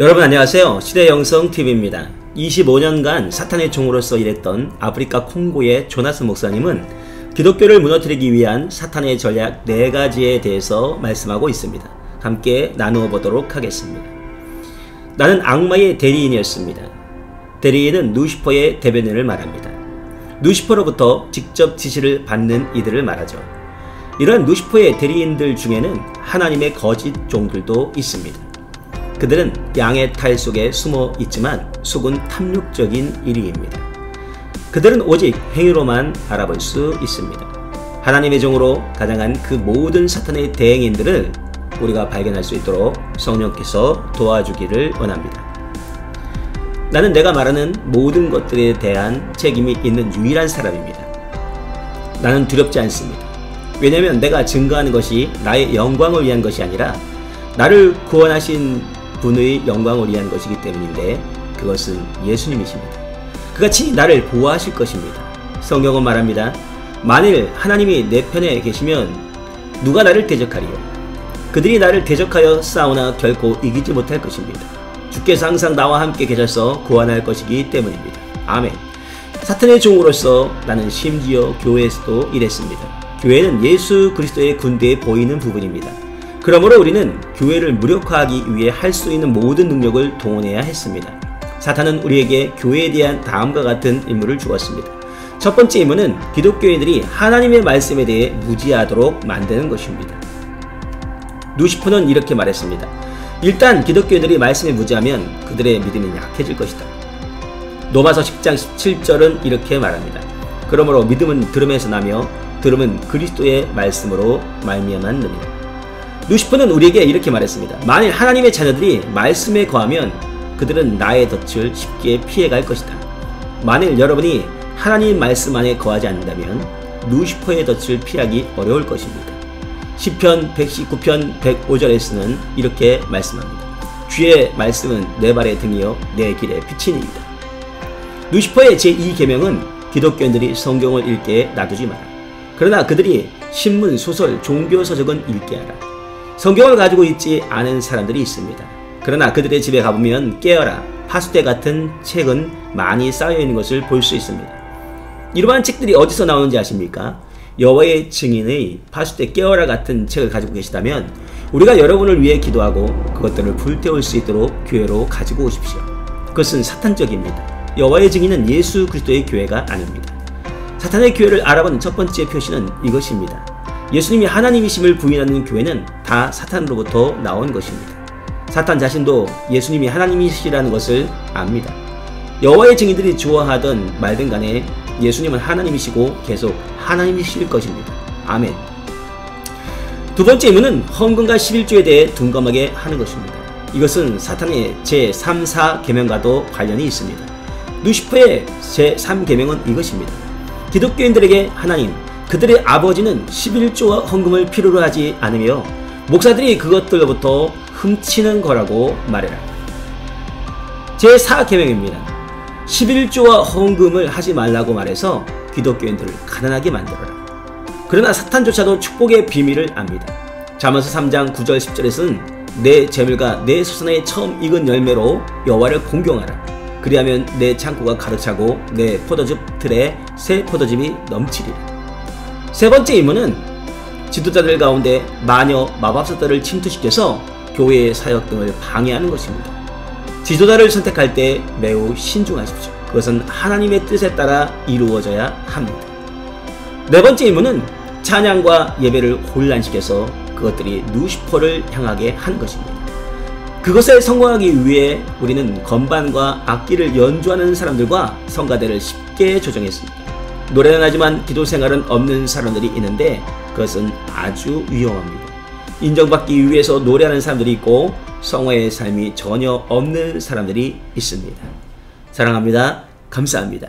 여러분 안녕하세요. 시대 영성TV입니다. 25년간 사탄의 종으로서 일했던 아프리카 콩고의 조나스 목사님은 기독교를 무너뜨리기 위한 사탄의 전략 4가지에 대해서 말씀하고 있습니다. 함께 나누어 보도록 하겠습니다. 나는 악마의 대리인이었습니다. 대리인은 누시퍼의 대변인을 말합니다. 누시퍼로부터 직접 지시를 받는 이들을 말하죠. 이러한 누시퍼의 대리인들 중에는 하나님의 거짓 종들도 있습니다. 그들은 양의 탈 속에 숨어 있지만 속은 탐욕적인 일위입니다. 그들은 오직 행위로만 알아볼 수 있습니다. 하나님의 종으로 가장한 그 모든 사탄의 대행인들을 우리가 발견할 수 있도록 성령께서 도와주기를 원합니다. 나는 내가 말하는 모든 것들에 대한 책임이 있는 유일한 사람입니다. 나는 두렵지 않습니다. 왜냐하면 내가 증거하는 것이 나의 영광을 위한 것이 아니라 나를 구원하신 분의 영광을 위한 것이기 때문인데 그것은 예수님이십니다. 그가 친히 나를 보호하실 것입니다. 성경은 말합니다. 만일 하나님이 내 편에 계시면 누가 나를 대적하리요? 그들이 나를 대적하여 싸우나 결코 이기지 못할 것입니다. 주께서 항상 나와 함께 계셔서 구원할 것이기 때문입니다. 아멘. 사탄의 종으로서 나는 심지어 교회에서도 일했습니다. 교회는 예수 그리스도의 군대에 보이는 부분입니다. 그러므로 우리는 교회를 무력화하기 위해 할 수 있는 모든 능력을 동원해야 했습니다. 사탄은 우리에게 교회에 대한 다음과 같은 임무를 주었습니다. 첫 번째 임무는 기독교인들이 하나님의 말씀에 대해 무지하도록 만드는 것입니다. 누시프는 이렇게 말했습니다. 일단 기독교인들이 말씀에 무지하면 그들의 믿음이 약해질 것이다. 노마서 10장 17절은 이렇게 말합니다. 그러므로 믿음은 들음에서 나며 들음은 그리스도의 말씀으로 말미암았느니라. 루시퍼는 우리에게 이렇게 말했습니다. 만일 하나님의 자녀들이 말씀에 거하면 그들은 나의 덫을 쉽게 피해갈 것이다. 만일 여러분이 하나님 말씀 안에 거하지 않는다면 루시퍼의 덫을 피하기 어려울 것입니다. 10편 119편 105절에서는 이렇게 말씀합니다. 주의 말씀은 내 발의 등이요 내 길의 빛이니이다. 루시퍼의 제2계명은 기독교인들이 성경을 읽게 놔두지 마라. 그러나 그들이 신문, 소설, 종교 서적은 읽게 하라. 성경을 가지고 있지 않은 사람들이 있습니다. 그러나 그들의 집에 가보면 깨어라, 파수대 같은 책은 많이 쌓여 있는 것을 볼 수 있습니다. 이러한 책들이 어디서 나오는지 아십니까? 여호와의 증인의 파수대 깨어라 같은 책을 가지고 계시다면 우리가 여러분을 위해 기도하고 그것들을 불태울 수 있도록 교회로 가지고 오십시오. 그것은 사탄적입니다. 여호와의 증인은 예수 그리스도의 교회가 아닙니다. 사탄의 교회를 알아본 첫 번째 표시는 이것입니다. 예수님이 하나님이심을 부인하는 교회는 다 사탄으로부터 나온 것입니다. 사탄 자신도 예수님이 하나님이시라는 것을 압니다. 여호와의 증인들이 좋아하던 말든 간에 예수님은 하나님이시고 계속 하나님이실 것입니다. 아멘. 두 번째 의문은 헌금과 11조에 대해 둔감하게 하는 것입니다. 이것은 사탄의 제3, 4계명과도 관련이 있습니다. 루시퍼의 제3계명은 이것입니다. 기독교인들에게 하나님, 그들의 아버지는 11조와 헌금을 필요로 하지 않으며 목사들이 그것들로부터 훔치는 거라고 말해라. 제4계명입니다. 11조와 헌금을 하지 말라고 말해서 기독교인들을 가난하게 만들어라. 그러나 사탄조차도 축복의 비밀을 압니다. 자문서 3장 9절 10절에서는 내 재물과 내 소산의 처음 익은 열매로 여호와를 공경하라. 그리하면 내 창고가 가득 차고 내 포도즙 틀에 새 포도즙이 넘치리라. 세 번째 임무는 지도자들 가운데 마녀 마법사들을 침투시켜서 교회의 사역 등을 방해하는 것입니다. 지도자를 선택할 때 매우 신중하십시오. 그것은 하나님의 뜻에 따라 이루어져야 합니다. 네 번째 임무는 찬양과 예배를 혼란시켜서 그것들이 루시퍼를 향하게 하는 것입니다. 그것에 성공하기 위해 우리는 건반과 악기를 연주하는 사람들과 성가대를 쉽게 조정했습니다. 노래는 하지만 기도 생활은 없는 사람들이 있는데 그것은 아주 위험합니다. 인정받기 위해서 노래하는 사람들이 있고 성화의 삶이 전혀 없는 사람들이 있습니다. 사랑합니다. 감사합니다.